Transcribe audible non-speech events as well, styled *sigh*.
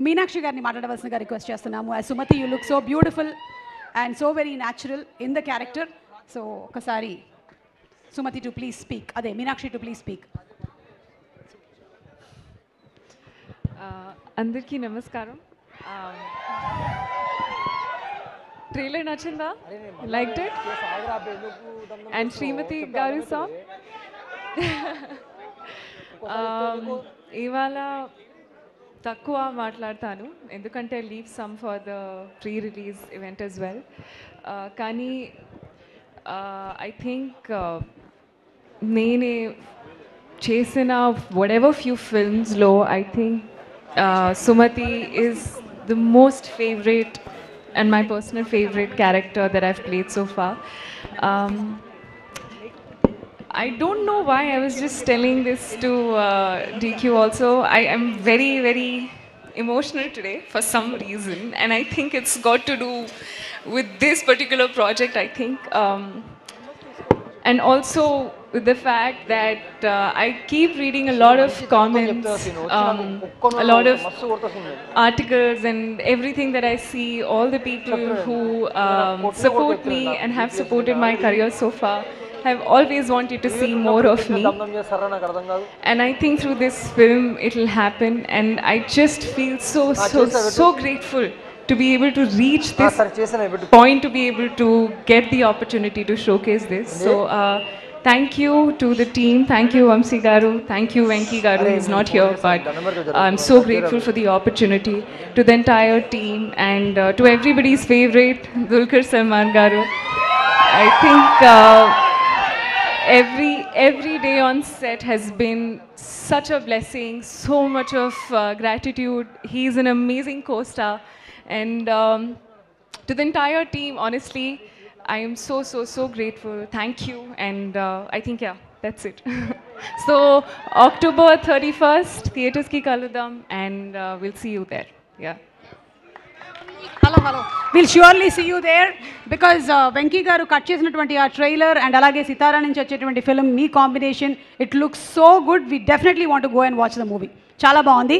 మీనాక్షి గారిని మాట్లాడవలసిందిగా రిక్వెస్ట్ చేస్తున్నాము. I Sumathi you look so beautiful and so very natural in the character so ఒకసారి Sumathi to please speak అదే Meenakshi to please speak అందరికీ నమస్కారం. Um, ట్రైలర్ నచ్చిందా? Like it and Srimathi garu song *laughs* um, ఇవాళ తక్కువ మాట్లాడతాను. ఎందుకంటే leave some for the pre release event as well కానీ ఐ థింక్ నేనే చేసిన whatever few ఫిల్మ్స్లో I think Sumathi is the most favourite and my personal favourite character that I've played so far I don't know why I was just telling this to uh, DQ also. I am very, very emotional today for some reason, and I think it's got to do with this particular project, I think. Um, and also with the fact that uh, I keep reading a lot of comments, um, a lot of articles, and everything that I see, all the people who um, support me and have supported my career so far have always wanted to see more of me. And I think through this film it will happen, and I just feel so, so, so grateful to be able to reach this point to be able to get the opportunity to showcase this. So, uh, thank you to the team. Thank you, Vamsi Garu. Thank you, Venki Garu. He's not here, but I'm so grateful for the opportunity. To the entire team and uh, to everybody's favorite, Dulquer Salmaan Garu. I think. Uh, every every day on set has been such a blessing so much of uh, gratitude. He's an amazing co-star. And um, to the entire team honestly i am so so so grateful. Thank you. And uh, i think yeah that's it. *laughs* So october 31st theaters ki kaludam. And uh, we'll see you there. Yeah hello hello. Will surely see you there because Venky garu cut చేసినటువంటి ఆ trailer and అలాగే సితారా నుంచి వచ్చేటువంటి film me combination it looks so good we definitely want go and watch the movie చాలా బాగుంది.